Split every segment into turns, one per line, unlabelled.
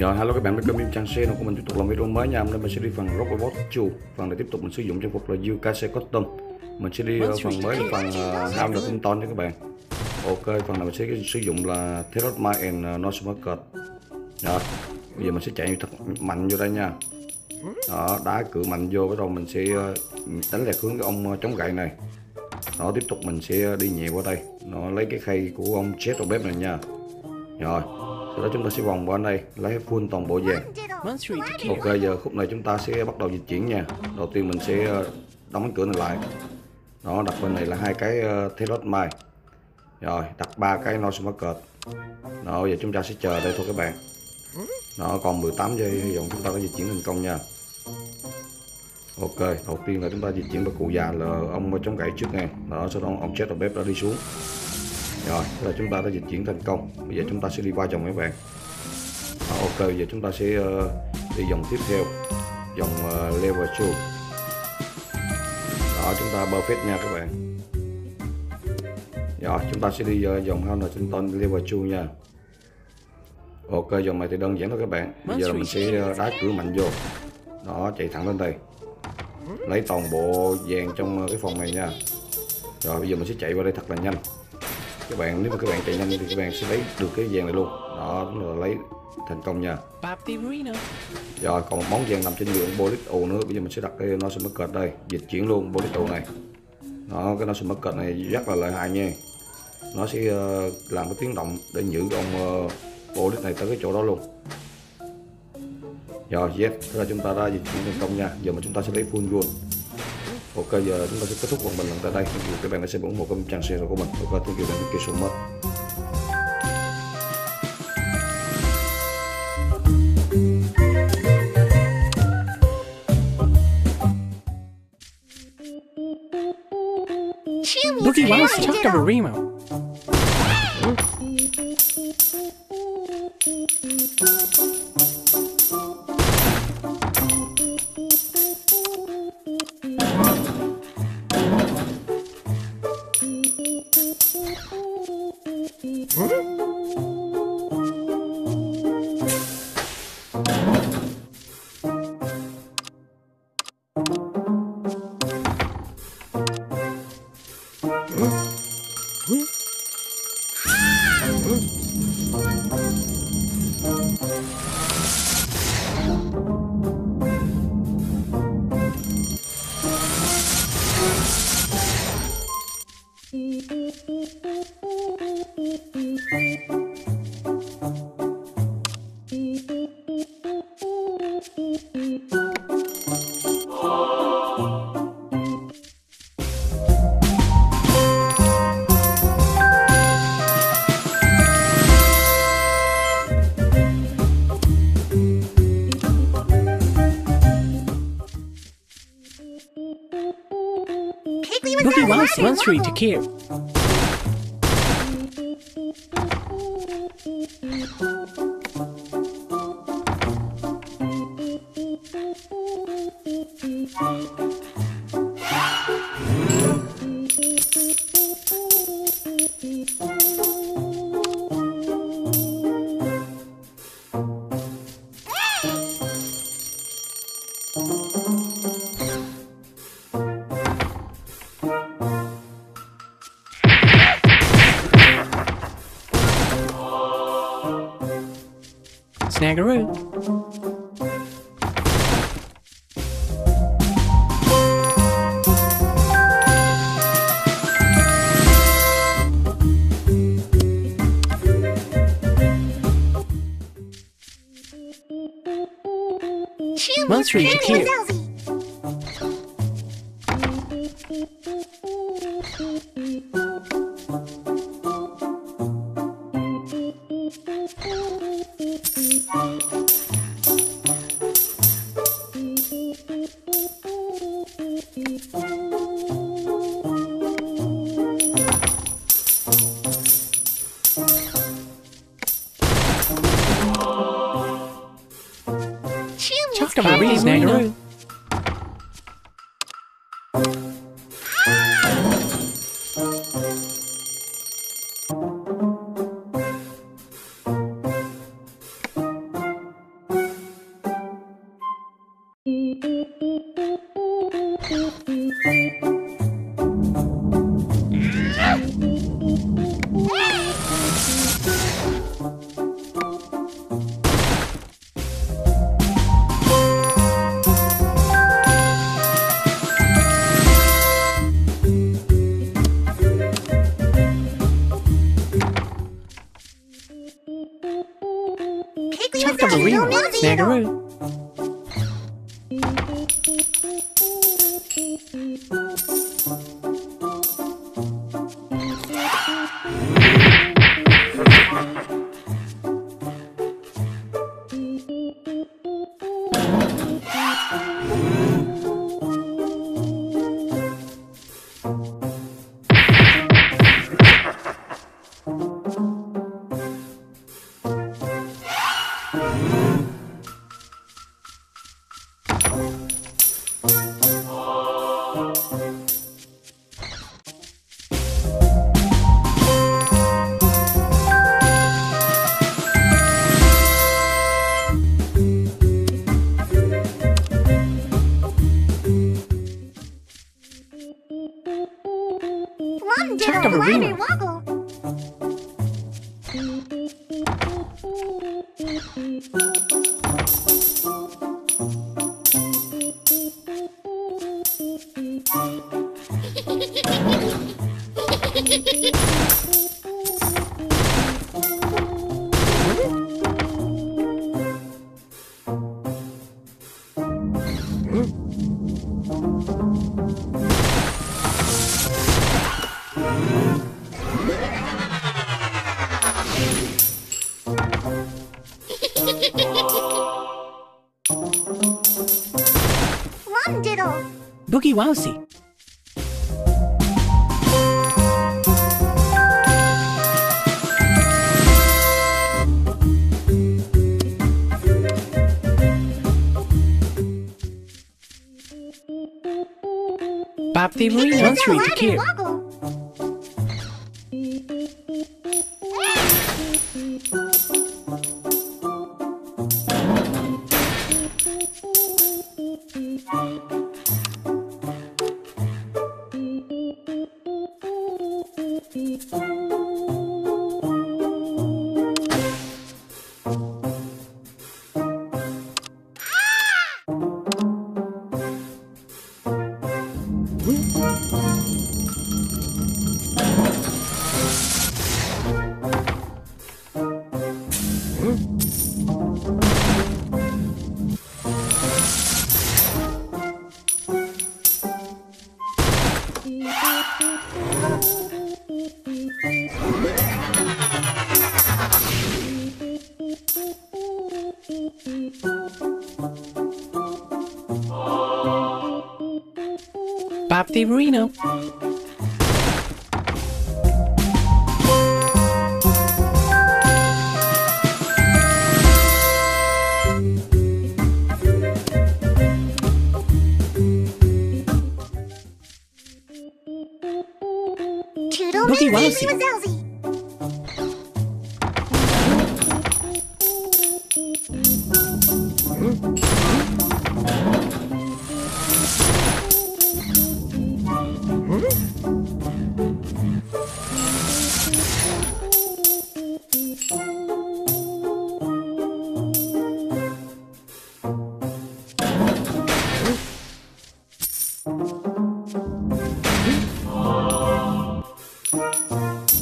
Rồi, hello các bạn, welcome đến trang channel của mình tiếp tục làm video mới nha. Hôm nay mình sẽ đi phần Robot 2. Phần này tiếp tục mình sử dụng trang phục là UKC Custom. Mình sẽ đi uh, phần mới là phần uh, Hound of Tinton nha các bạn. Ok, phần này mình sẽ sử dụng là Terror Mine and uh, North Market. Rồi, bây giờ mình sẽ chạy thật mạnh vô đây nha. Đó, đá cự mạnh vô, bắt đầu mình sẽ đánh lạc hướng cái ông chống gậy này. Đó, tiếp tục mình sẽ đi nhẹ qua đây. Nó lấy cái khay của ông chết đầu bếp này nha. Rồi, sau đó chúng ta sẽ vòng qua đây, lấy full toàn bộ vàng ok, giờ khúc này chúng ta sẽ bắt đầu di chuyển nha. Đầu tiên mình sẽ ờ, đóng cái cửa này lại. Đó, đặt bên này là hai cái ờ, thế lót mai. Rồi, đặt ba cái no market đó, giờ chúng ta sẽ chờ đây thôi các bạn. Nó còn 18 giây hy vọng chúng ta có di chuyển thành công nha. Ok, đầu tiên là chúng ta di chuyển vào cụ già là ông chống gậy trước nè. Đó, sau đó ông chết ở bếp đã đi xuống rồi là chúng ta đã dịch chuyển thành công. Bây giờ chúng ta sẽ đi qua dòng các bạn. À, ok giờ chúng ta sẽ uh, đi dòng tiếp theo dòng uh, ờ, level 2 đó chúng ta perfect nha các bạn. Rồi chúng ta sẽ đi uh, dòng Hamilton level 2 nha. Ok dòng này thì đơn giản thôi các bạn. Bây giờ mình sẽ ờ, đá cửa mạnh vô. Đó chạy thẳng lên đây. Lấy toàn bộ vàng trong cái phòng này nha. Rồi bây giờ mình sẽ chạy qua đây thật là nhanh các bạn nếu mà các bạn chạy nhanh thì các bạn sẽ lấy được cái vàng này luôn. Đó là lấy thành công nha. Rồi còn một món vàng nằm trên giường Bolito nữa. Bây giờ mình sẽ đặt cái Notion Market đây. Dịch chuyển luôn Bolito này. Đó cái Notion Market này rất là lợi hại nha. Nó sẽ uh, làm cái tiếng động để giữ ông uh, Bolit này tới cái chỗ đó luôn. Rồi yes thế là chúng ta đã dịch chuyển thành công nha. Giờ mà chúng ta sẽ lấy full gold Ok giờ chúng ta sẽ kết thúc phần bình luận tại đây. Thì các bạn đã xem ủng hộ kênh trang share của mình. Ok, thank you bạn thank you so much.
Boogie wants to talk Remo. 응? three to Kiev. Thank Snaggeroo. Most really cute. Thank. Wowsy Wowsy. Bob the Marine to the care. Happy Reno. Boogie Wowsie.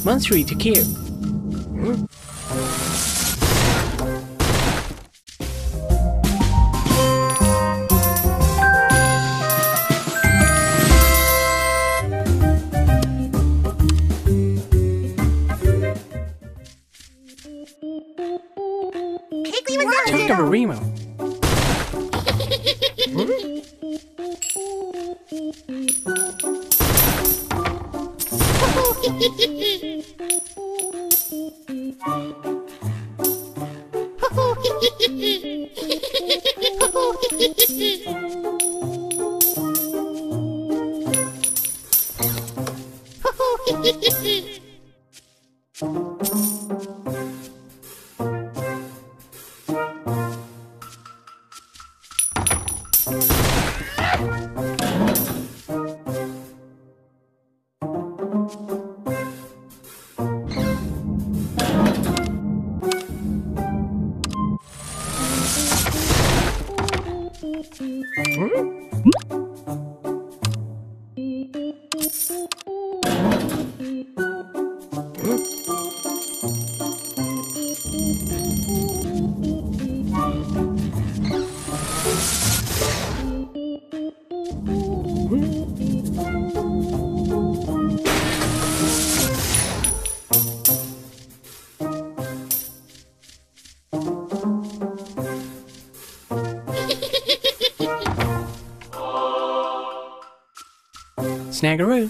monthly keep. Ah! Snaggeroo.